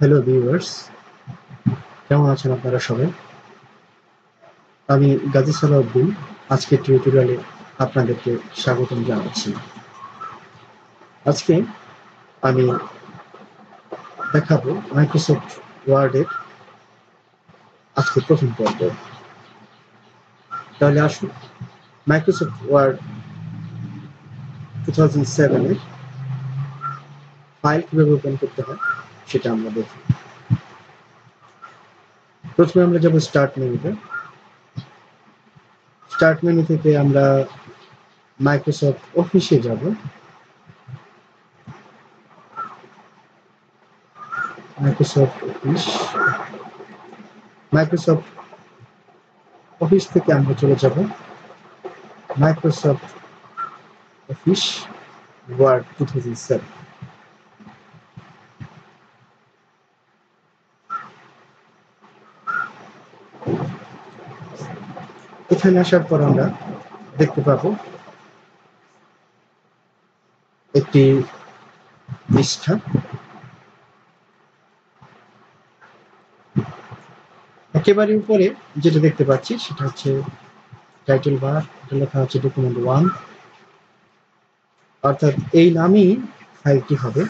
Hello viewers কেমন আছেন আপনারা সবাই? আমি গাজী সালাউদ্দিন আজকের টিউটোরিয়ালে আপনাদেরকে স্বাগতম জানাচ্ছি। আজকে আমি দেখাবো মাইক্রোসফট ওয়ার্ডের আজকে প্রথম পর্ব। তাহলে আসুন মাইক্রোসফট ওয়ার্ড টু থাউজেন্ড সেভেনের ফাইল কীভাবে ওপেন করতে হয়? সেটা আমরা দেখি প্রথমে আমরা যাব স্টার্ট মেনুতে স্টার্ট মেনু থেকে আমরা মাইক্রোসফট অফিসে যাব। মাইক্রোসফট অফিস মাইক্রোসফট অফিস থেকে আমরা চলে যাব। Microsoft Office Word two thousand seven এখানে আসার পর আমরা দেখতে পাবো একটি পৃষ্ঠা একেবারে উপরে যেটা দেখতে পাচ্ছি, সেটা হচ্ছে টাইটেল বার এটা লেখা হচ্ছে ডকুমেন্ট ওয়ান অর্থাৎ এই নামই ফাইলটি হবে।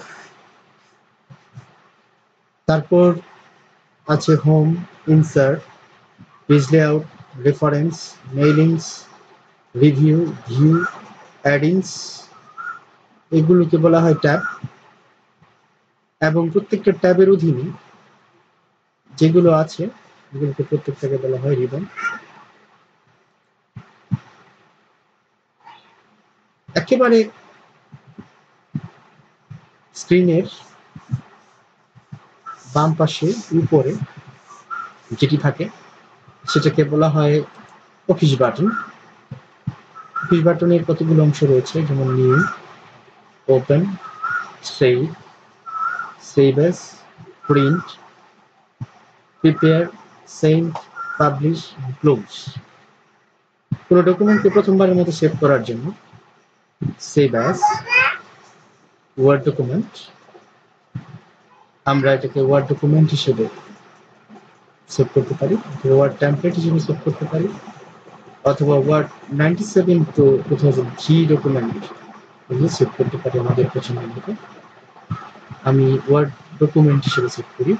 তারপর আছে home insert page layout reference mailings review view add-ins এগুলোকে বলা হয় ট্যাব। এবং প্রত্যেকটা ট্যাবের অধীনে যেগুলো আছে, এগুলোকে প্রত্যেকটাকে বলা হয় রিবন একেবারে স্ক্রিনের বাম পাশে উপরে যেটি থাকে সেটাকে বলা হয় অফিস বাটন অফিস বাটনের কতগুলো অংশ রয়েছে? যেমন new open save save as print prepare send publish close কোনো ডকুমেন্টকে প্রথমবারের মতো সেভ করার জন্য সেভ অ্যাস ওয়ার্ড ডকুমেন্ট আমরা এটাকে ওয়ার্ড ডকুমেন্ট হিসেবে সেভ করতে পারি, অথবা ওয়ার্ড টেমপ্লেট হিসেবে সেভ করতে পারি, অথবা Word ninety seven to two thousand three document এগুলো সেভ করতে পারি আমাদের পছন্দ মতো। আমি ওয়ার্ড ডকুমেন্ট হিসেবে সেভ করি।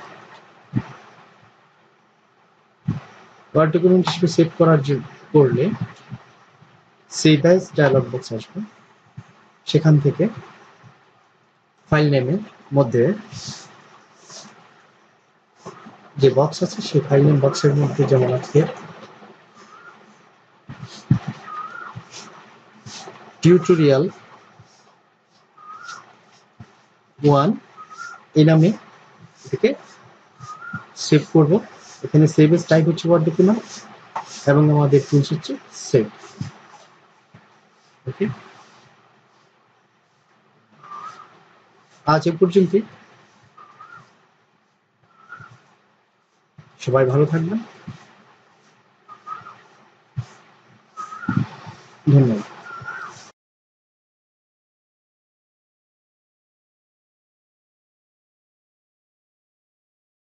ওয়ার্ড ডকুমেন্ট হিসেবে সেভ করার করলে সেভ অ্যাজ ডায়ালগ বক্স আসবে। সেখান থেকে ফাইল নেমের মধ্যে যে বক্স আছে, সেই ফাইল নেম বক্সের মধ্যে যেমন আছে টিউটোরিয়াল ওয়ান এই নামে এটাকে সেভ করব। এখানে সেভ এর টাইপ হচ্ছে ওয়ার্ড ডকুমেন্ট এবং আমাদের টুলস হচ্ছে সেভ ওকে আজ এ পর্যন্তই। সবাই ভালো থাকবেন।